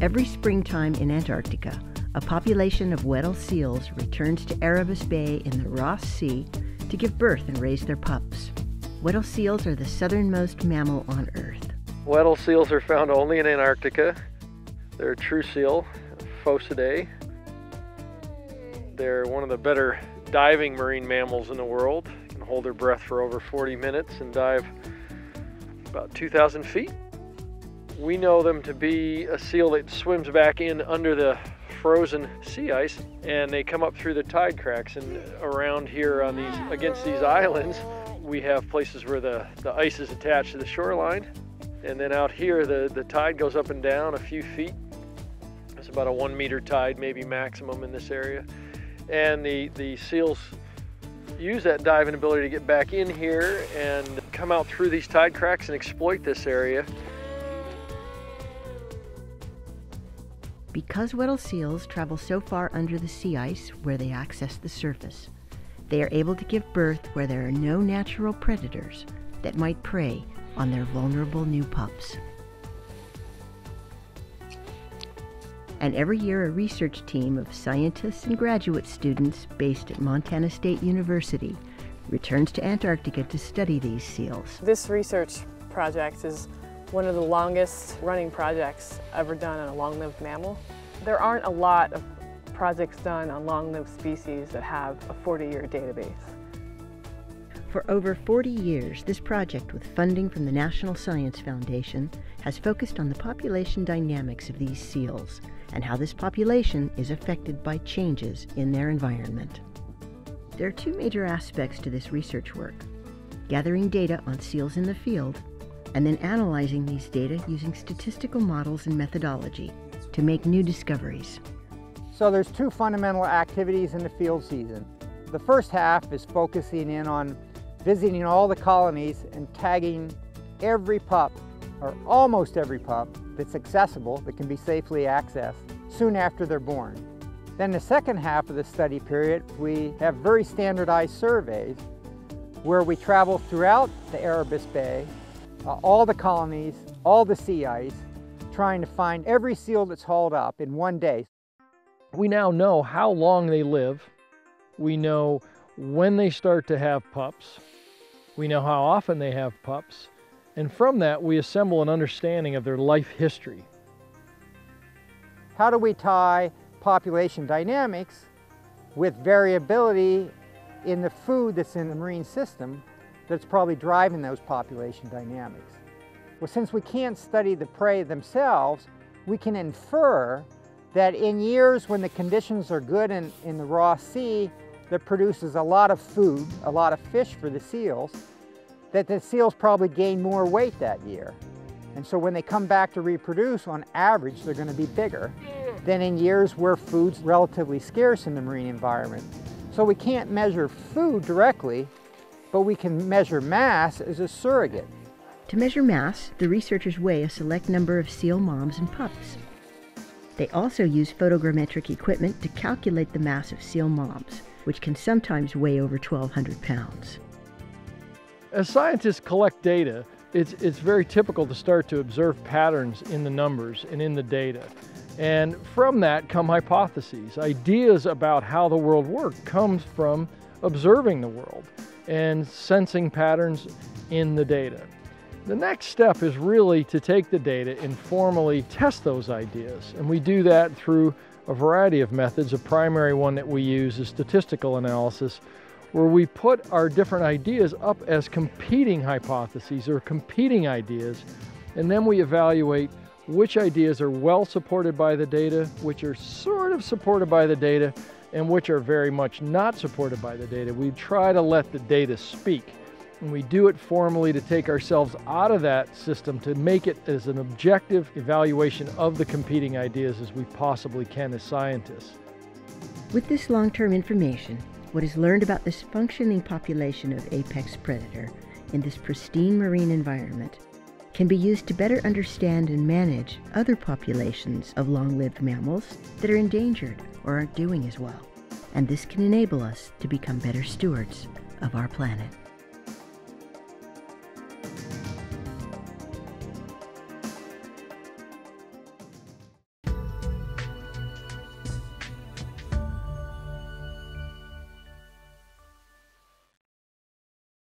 Every springtime in Antarctica, a population of Weddell seals returns to Erebus Bay in the Ross Sea to give birth and raise their pups. Weddell seals are the southernmost mammal on Earth. Weddell seals are found only in Antarctica. They're a true seal, Phocidae. They're one of the better diving marine mammals in the world. Can hold their breath for over 40 minutes and dive about 2,000 feet. We know them to be a seal that swims back in under the frozen sea ice and they come up through the tide cracks. And around here on these against these islands we have places where the, the ice is attached to the shoreline. And then out here the, the tide goes up and down a few feet. It's about a one meter tide maybe maximum in this area. And the, the seals use that diving ability to get back in here and come out through these tide cracks and exploit this area. Because Weddell seals travel so far under the sea ice where they access the surface, they are able to give birth where there are no natural predators that might prey on their vulnerable new pups. and every year a research team of scientists and graduate students based at Montana State University returns to Antarctica to study these seals. This research project is one of the longest running projects ever done on a long-lived mammal. There aren't a lot of projects done on long-lived species that have a 40-year database. For over 40 years, this project, with funding from the National Science Foundation, has focused on the population dynamics of these seals and how this population is affected by changes in their environment. There are two major aspects to this research work gathering data on seals in the field, and then analyzing these data using statistical models and methodology to make new discoveries. So there's two fundamental activities in the field season. The first half is focusing in on visiting all the colonies and tagging every pup, or almost every pup, that's accessible, that can be safely accessed, soon after they're born. Then the second half of the study period, we have very standardized surveys where we travel throughout the Erebus Bay, uh, all the colonies, all the sea ice, trying to find every seal that's hauled up in one day. We now know how long they live. We know when they start to have pups. We know how often they have pups. And from that, we assemble an understanding of their life history. How do we tie population dynamics with variability in the food that's in the marine system that's probably driving those population dynamics? Well, since we can't study the prey themselves, we can infer that in years when the conditions are good in, in the Ross Sea that produces a lot of food, a lot of fish for the seals, that the seals probably gain more weight that year. And so when they come back to reproduce, on average, they're going to be bigger than in years where food's relatively scarce in the marine environment. So we can't measure food directly, but we can measure mass as a surrogate. To measure mass, the researchers weigh a select number of seal moms and pups. They also use photogrammetric equipment to calculate the mass of seal moms, which can sometimes weigh over 1,200 pounds. As scientists collect data, it's, it's very typical to start to observe patterns in the numbers and in the data. And from that come hypotheses. Ideas about how the world works comes from observing the world and sensing patterns in the data. The next step is really to take the data and formally test those ideas. And we do that through a variety of methods. A primary one that we use is statistical analysis, where we put our different ideas up as competing hypotheses or competing ideas, and then we evaluate which ideas are well supported by the data, which are sort of supported by the data, and which are very much not supported by the data. We try to let the data speak. And we do it formally to take ourselves out of that system to make it as an objective evaluation of the competing ideas as we possibly can as scientists. With this long-term information, what is learned about this functioning population of apex predator in this pristine marine environment can be used to better understand and manage other populations of long-lived mammals that are endangered or aren't doing as well. And this can enable us to become better stewards of our planet.